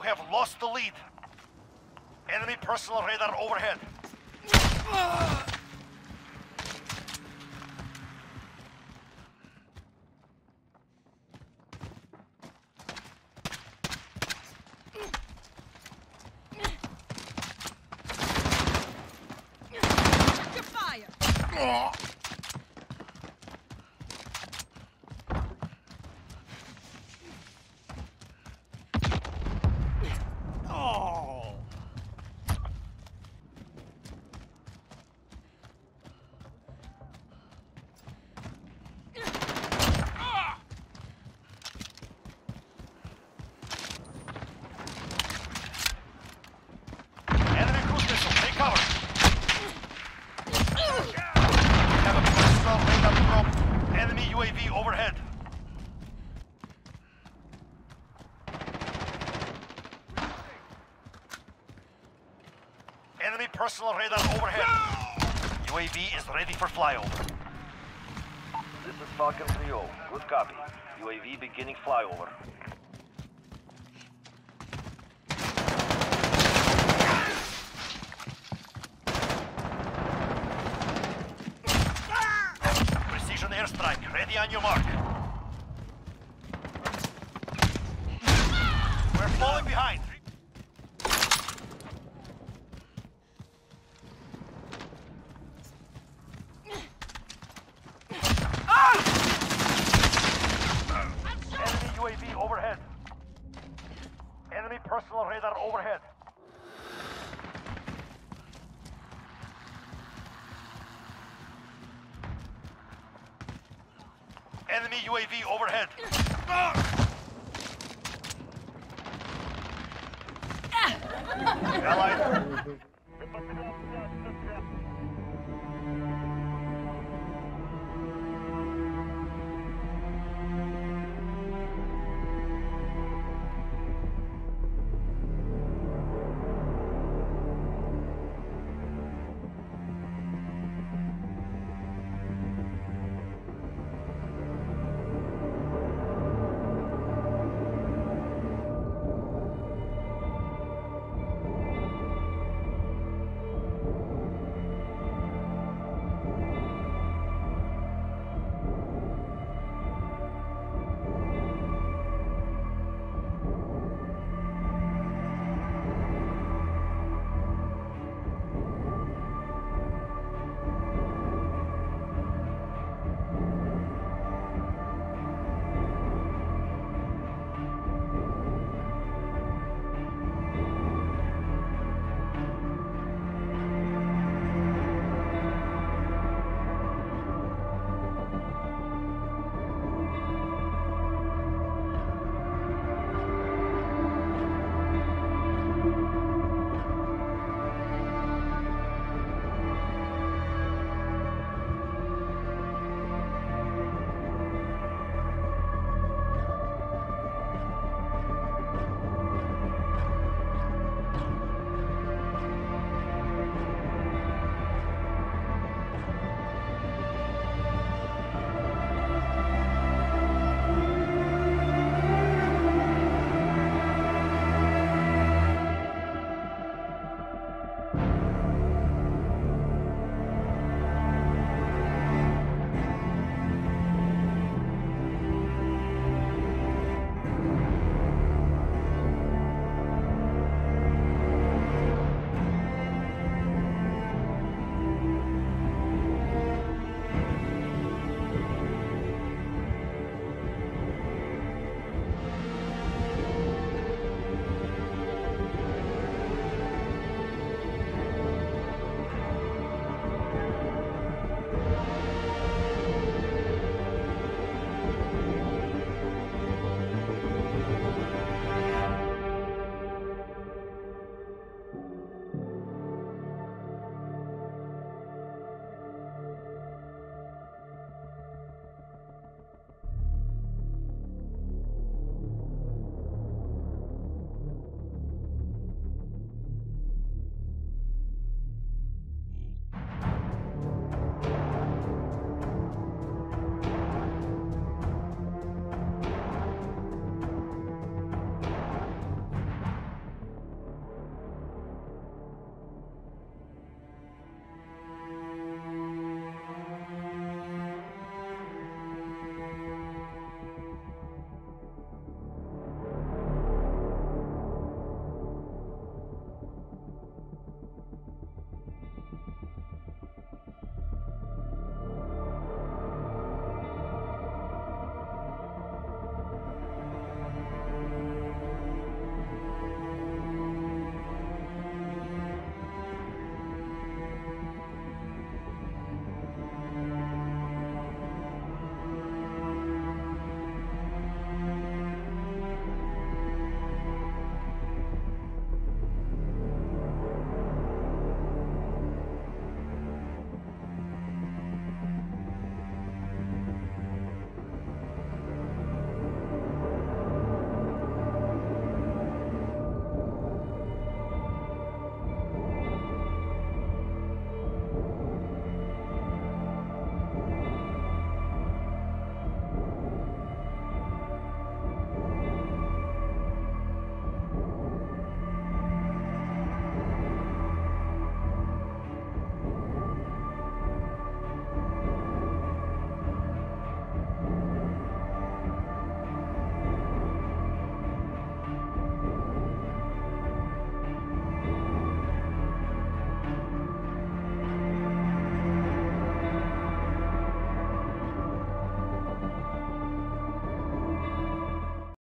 We have lost the lead. Enemy personal radar overhead. Ah! Check your fire! Enemy cruise missile, take cover. We have a personal radar probe. Enemy UAV overhead. Enemy personal radar overhead. UAV is ready for flyover. This is Falcon 3-0. Good copy. UAV beginning flyover. On your mark. We're falling behind. Enemy UAV overhead. Enemy personal radar overhead. Enemy UAV overhead. Ah! Allied